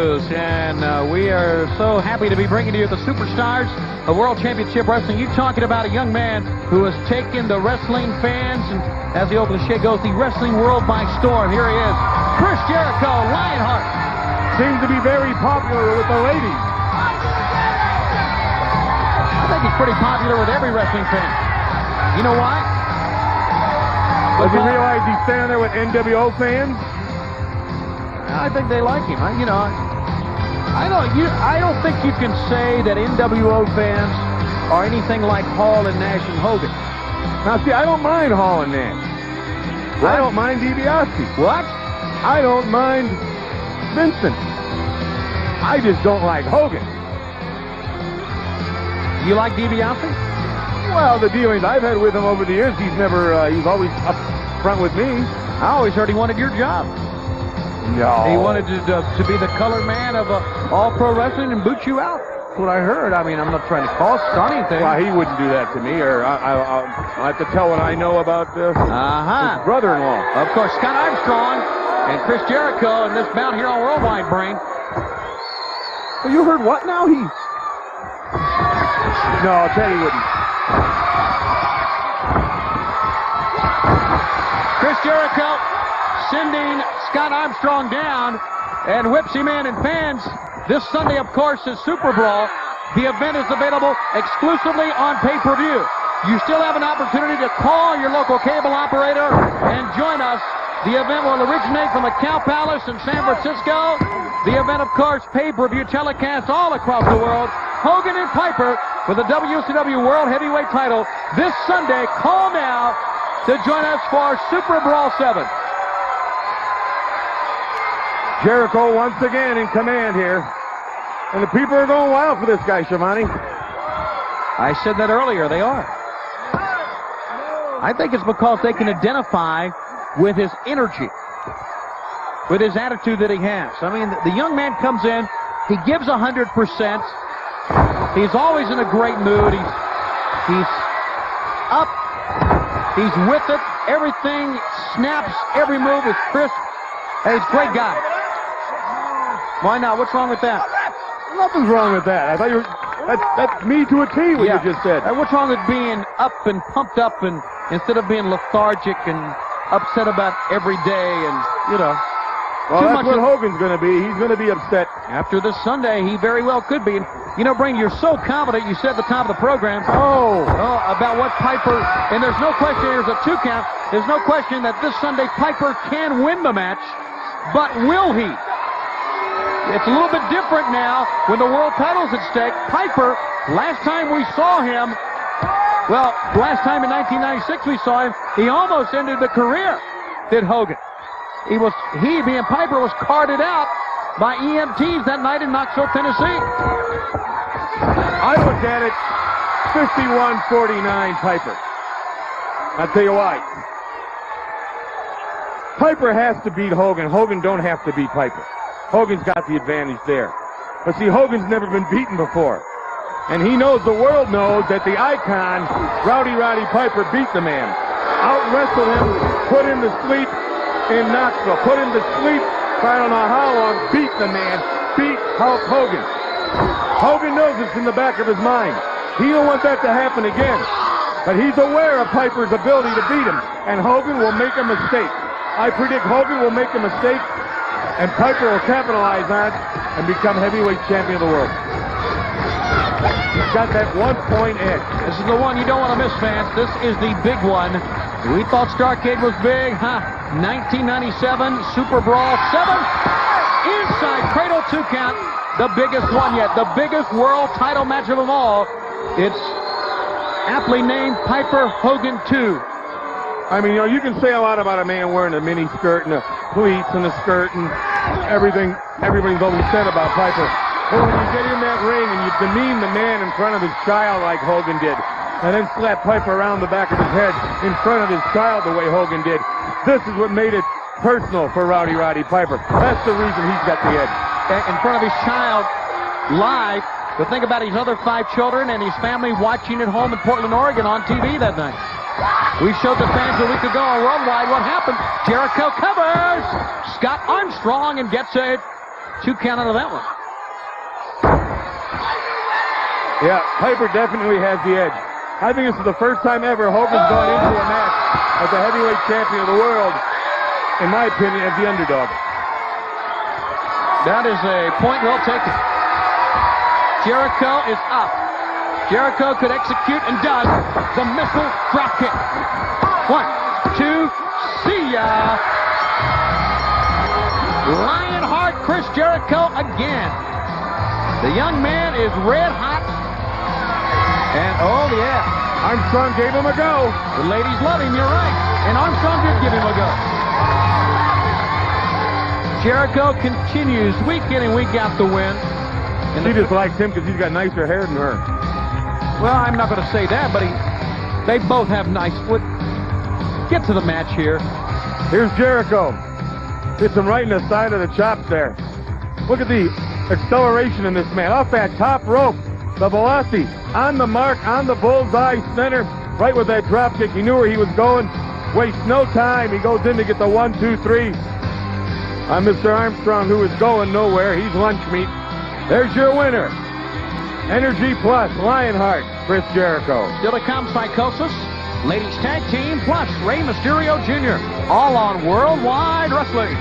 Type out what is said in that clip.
And uh, we are so happy to be bringing to you the superstars of World Championship Wrestling. You talking about a young man who has taken the wrestling fans and, as the old cliche goes, the wrestling world by storm. Here he is, Chris Jericho, Lionheart. Seems to be very popular with the ladies. I think he's pretty popular with every wrestling fan. You know why? Does he realize he's standing there with NWO fans? I think they like him. I, you know, I don't. You, I don't think you can say that NWO fans are anything like Hall and Nash and Hogan. Now, see, I don't mind Hall and Nash. What? I don't mind DiBiase. What? I don't mind Vincent. I just don't like Hogan. You like DiBiase? Well, the dealings I've had with him over the years, he's never, uh, he's always up front with me. I always heard he wanted your job. No. He wanted to, uh, to be the color man of uh, all pro wrestling and boot you out. That's what I heard. I mean, I'm not trying to call stunt anything. Well, he wouldn't do that to me, or I, I, I'll, I'll have to tell what I know about uh, Uh-huh. his brother-in-law. Of course, Scott Armstrong and Chris Jericho and this bout here on Worldwide Brain. Well, you heard what now? He. No, Teddy wouldn't. Chris Jericho sending Scott Armstrong down and whips him in. And fans, this Sunday, of course, is Super Brawl. The event is available exclusively on pay-per-view. You still have an opportunity to call your local cable operator and join us. The event will originate from the Cow Palace in San Francisco. The event, of course, pay-per-view telecast all across the world. Hogan and Piper for the WCW World Heavyweight title this Sunday. Call now to join us for Super Brawl 7. Jericho once again in command here. And the people are going wild for this guy, Schiavone. I said that earlier. They are. I think it's because they can identify with his energy, with his attitude that he has. I mean, the young man comes in, he gives 100%. He's always in a great mood. He's, he's up. He's with it. Everything snaps. Every move is crisp. Hey, he's a great guy. Why not? What's wrong with that? Nothing's wrong with that. I thought you were. That's, that's me to a T, what you just said. Uh, what's wrong with being up and pumped up and instead of being lethargic and upset about every day and, you know. Well, that's what Hogan's going to be. He's going to be upset. After this Sunday, he very well could be. And, you know, Brain, you're so confident, you said at the top of the program, Oh, oh, about what Piper, and there's no question, there's a two count, there's no question that this Sunday Piper can win the match, but will he? It's a little bit different now when the world title's at stake. Piper, last time we saw him, well, last time in 1996 we saw him, he almost ended the career, did Hogan. He was, he being Piper was carted out by EMTs that night in Knoxville, Tennessee. I look at it 51-49 Piper. I'll tell you why. Piper has to beat Hogan. Hogan don't have to beat Piper. Hogan's got the advantage there. But see, Hogan's never been beaten before. And he knows, the world knows, that the icon, Rowdy Roddy Piper, beat the man. Out wrestled him, put him to sleep in Knoxville, put him to sleep I don't know how long, beat the man, beat Hulk Hogan. Hogan knows it's in the back of his mind. He don't want that to happen again. But he's aware of Piper's ability to beat him, and Hogan will make a mistake. I predict Hogan will make a mistake, and Piper will capitalize on it and become heavyweight champion of the world. He's got that one-point edge. This is the one you don't want to miss, fans. This is the big one. We thought Starcade was big, huh? 1997 Super Brawl 7. Inside Cradle 2 count. The biggest one yet. The biggest world title match of them all. It's aptly named Piper Hogan 2. I mean, you know, you can say a lot about a man wearing a mini skirt and the pleats and a skirt and everything. Everybody's always said about Piper. But when you get in that ring and you demean the man in front of his child like Hogan did, and then slap Piper around the back of his head in front of his child the way Hogan did, this is what made it personal for Rowdy Roddy Piper. That's the reason he's got the edge. in front of his child live. But think about his other five children and his family watching at home in Portland, Oregon on TV that night. We showed the fans a week ago on Worldwide what happened. Jericho covers Scott Armstrong and gets a Two count out of that one. Yeah, Piper definitely has the edge. I think this is the first time ever Hogan's gone into a match as the heavyweight champion of the world, in my opinion, as the underdog. That is a point well taken. Jericho is up. Jericho could execute and does the missile drop kick. One, two, see ya. Lionheart Chris Jericho again. The young man is red hot. And oh yeah, Armstrong gave him a go. the ladies love him, you're right. And Armstrong did give him a go. Jericho continues week in and week out to win. And She just likes him because he's got nicer hair than her. Well, I'm not going to say that, but he, they both have nice foot. Get to the match here. Here's Jericho. Hits him right in the side of the chops there. Look at the acceleration in this man. Off that top rope. The velocity on the mark, on the bullseye center, right with that drop kick. He knew where he was going. Wastes no time. He goes in to get the one, two, three. Uh, on Mr. Armstrong, who is going nowhere. He's lunch meat. There's your winner. Energy Plus, Lionheart, Chris Jericho. Still to come, Psychosis, Ladies Tag Team, plus Rey Mysterio Jr. All on Worldwide Wrestling.